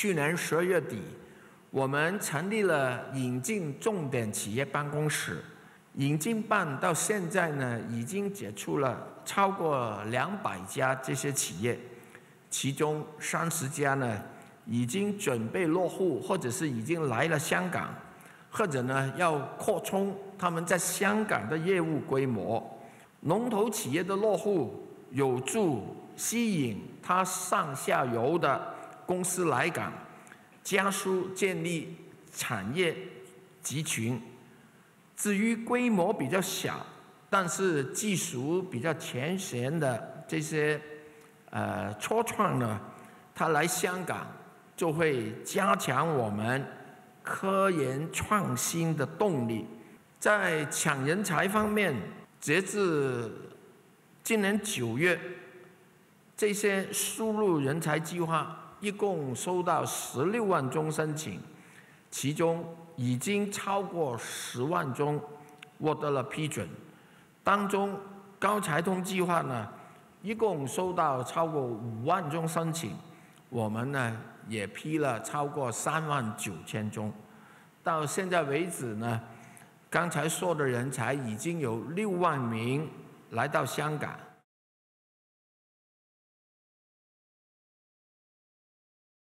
去年十二月底，我们成立了引进重点企业办公室。引进办到现在呢，已经接触了超过两百家这些企业，其中三十家呢已经准备落户，或者是已经来了香港，或者呢要扩充他们在香港的业务规模。龙头企业的落户有助吸引它上下游的公司来港，加速建立产业集群。至于规模比较小，但是技术比较前沿的这些呃初创呢，它来香港就会加强我们科研创新的动力。在抢人才方面，截至今年九月，这些输入人才计划一共收到十六万宗申请，其中。已经超过十万宗获得了批准，当中高才通计划呢，一共收到超过五万宗申请，我们呢也批了超过三万九千宗，到现在为止呢，刚才说的人才已经有六万名来到香港。